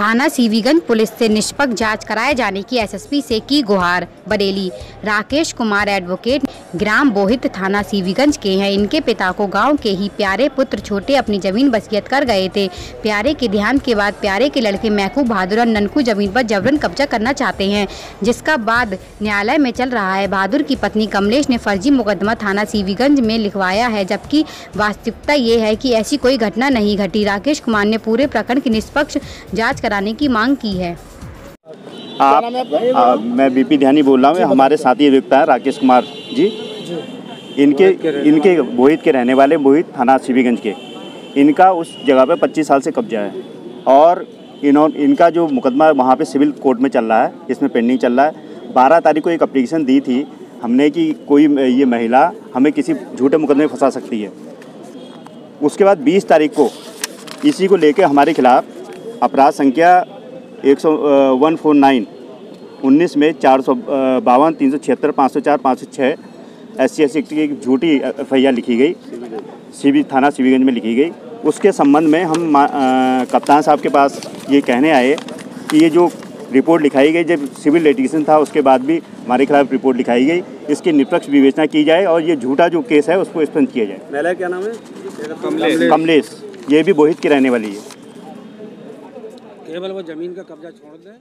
थाना सीवीगंज पुलिस से निष्पक्ष जाँच कराए जाने की एसएसपी से की गुहार, बरेली। राकेश कुमार एडवोकेट, ग्राम बोहित थाना सीवीगंज के हैं। इनके पिता को गाँव के ही प्यारे पुत्र छोटे अपनी ज़मीन बसियत कर गए थे। प्यारे के ध्यान के बाद प्यारे के लड़के महकू बहादुर और ननकू ज़मीन पर जबरन कब्जा करना चाहते हैं, जिसका बाद न्यायालय में चल रहा है। बहादुर की पत्नी कमलेश ने फर्जी मुकदमा थाना सीवीगंज में लिखवाया है, जबकि वास्तविकता ये है कि ऐसी कोई घटना नहीं घटी। राकेश कुमार ने पूरे प्रकरण की निष्पक्ष जाँच कराने की मांग की है। आप आ, मैं बीपी ध्यानी बोल रहा हूँ हमारे साथी अभियुक्त हैं राकेश कुमार जी। इनके इनके मोहित के रहने वाले मोहित थाना शिवीगंज के। इनका उस जगह पे 25 साल से कब्जा है। और इन्होंने इनका जो मुकदमा वहाँ पे सिविल कोर्ट में चल रहा है इसमें पेंडिंग चल रहा है। बारह तारीख को एक अप्लीकेशन दी थी हमने कि कोई ये महिला हमें किसी झूठे मुकदमे में फंसा सकती है। उसके बाद 20 तारीख को इसी को लेकर हमारे खिलाफ अपराध संख्या एक सौ वन फोर नाइन उन्नीस में चार सौ बावन तीन सौ छिहत्तर पाँच सौ चार पाँच सौ छः एस सी एस की एक झूठी एफ़ आई आर लिखी गई। सीबी थाना सीबीगंज में लिखी गई। उसके संबंध में हम आ, कप्तान साहब के पास ये कहने आए कि ये जो रिपोर्ट लिखाई गई जब सिविल लिटिगेशन था उसके बाद भी हमारे खिलाफ रिपोर्ट लिखाई गई। इसकी निष्पक्ष विवेचना की जाए और ये झूठा जो केस है उसको स्पंद किया जाए। क्या नाम है? कमलेश। कमलेश। ये भी बोहित की रहने वाली है। केवल वो ज़मीन का कब्जा छोड़ दे।